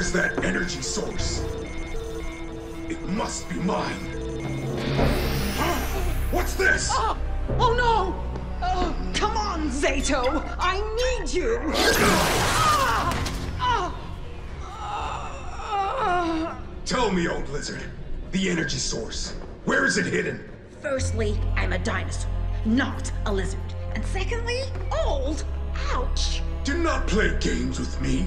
is that energy source? It must be mine. Huh? What's this? Oh, oh no! Oh, come on, Zayto! I need you! Ah! Ah! Ah! Tell me, old lizard. The energy source. Where is it hidden? Firstly, I'm a dinosaur, not a lizard. And secondly, old. Ouch. Do not play games with me.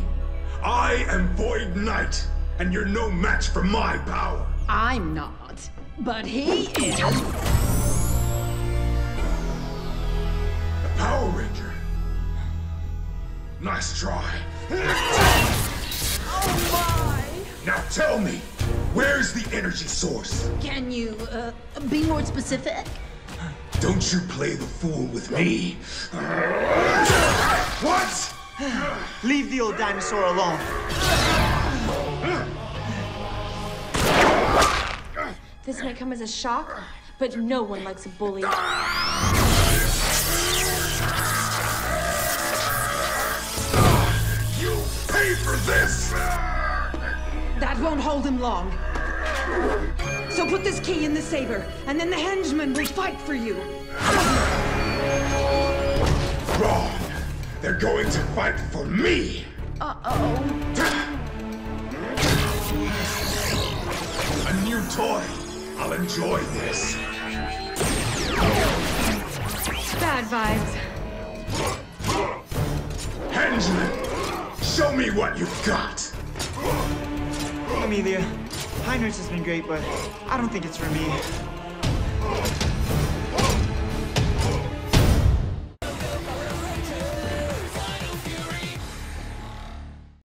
I am Void Knight, and you're no match for my power. I'm not, but he is. A Power Ranger. Nice try. Oh my! Now tell me, where's the energy source? Can you, uh, be more specific? Don't you play the fool with me. What? Leave the old dinosaur alone. This might come as a shock, but no one likes a bully. You pay for this! That won't hold him long. So put this key in the saber, and then the henchmen will fight for you. They're going to fight for me. Uh-oh. A new toy. I'll enjoy this. Bad vibes. Henchman, show me what you've got. Amelia, Heinrich has been great, but I don't think it's for me.